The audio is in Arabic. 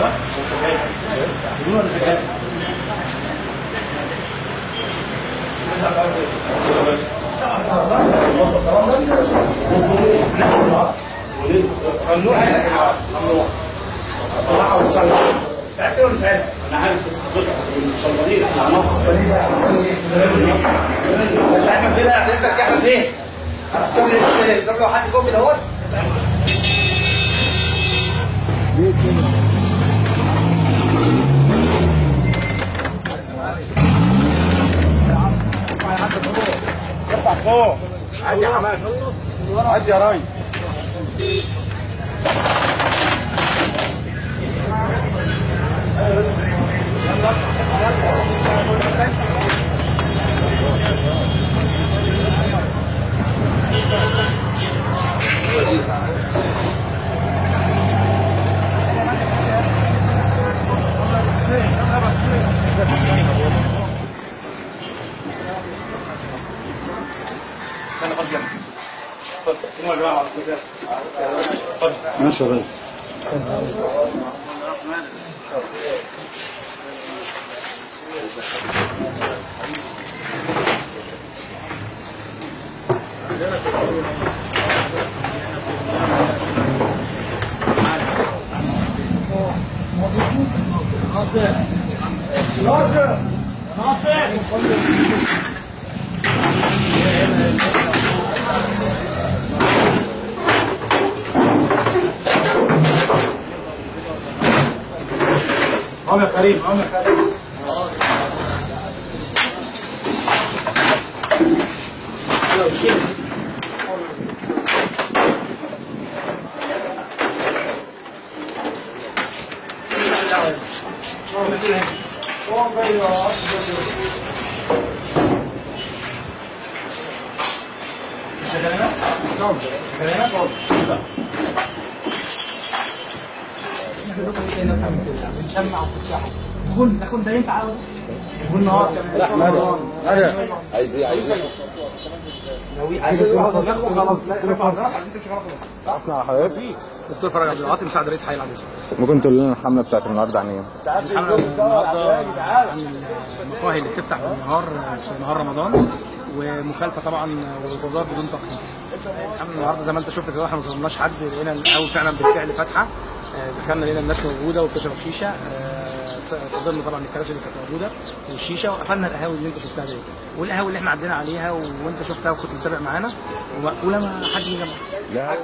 صح؟ سجون ولا شغال؟ ممنوع ممنوع طلعها وصلها تعتبر مش عارف أنا عارف بس الشمبانيه إحنا هنقف احمد بيه بقى هنسبك يا احمد بيه شوف لو حد فوق كده اهوت ليه كده فوق عايز يا حماد عدي يا راي أنا فاضي جنبي اتفضل قوموا يا جماعة على الفكرة اتفضل ماشي يا ريس قوم يا كريم قوم يا كريم عايزين خلاص على ممكن تقول لنا الحمله بتاعت النهارده عن إيه؟ الحمله النهارده عن المقاهي اللي بتفتح بالنهار في نهار رمضان ومخالفه طبعا وتضاد بدون ترخيص. الحمله النهارده زي ما انت شفت كده إحنا ما ظلمناش حد لقينا الأول فعلا بالفعل فاتحة دخلنا لقينا الناس موجودة وبتشرب شيشة. آه، صدرنا طبعا الكراسي اللي كانت موجودة والشيشة وقفلنا القهاوي اللي انت شفتها ديت. والقهاوي اللي إحنا عدينا عليها وانت شفتها وكنت متابع معانا ومقفولة ما حدش لا.